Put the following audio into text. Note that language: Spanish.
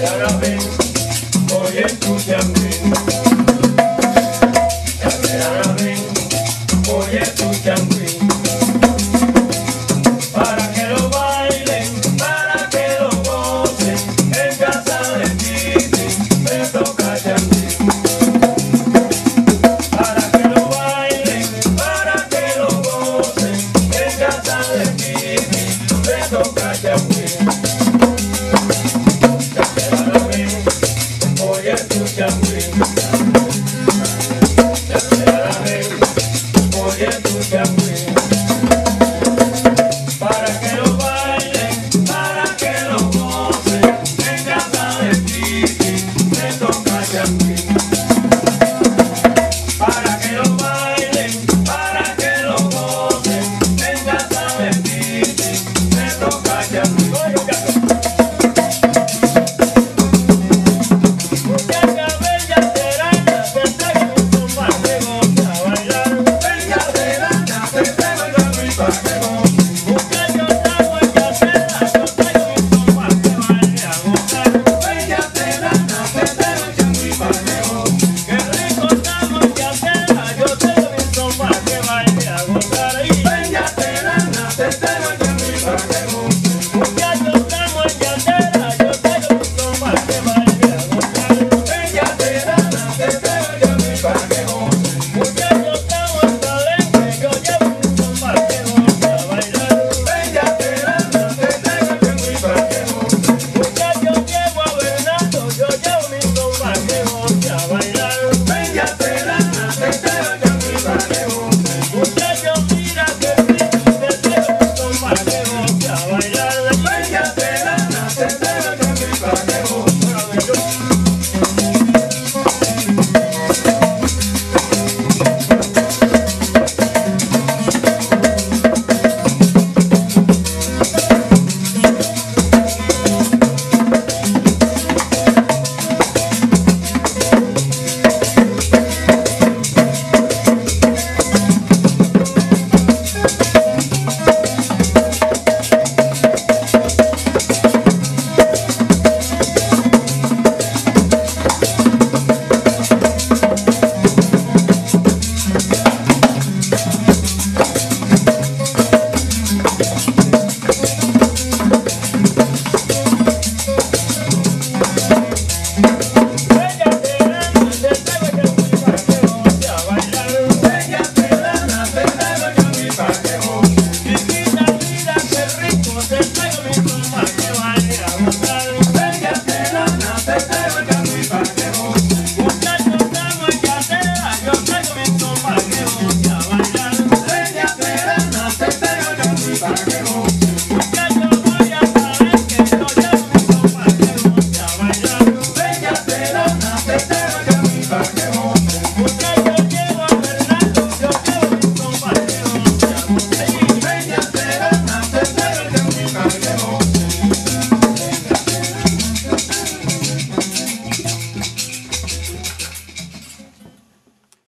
Escúchame, escúchame, Jamboree. Thank.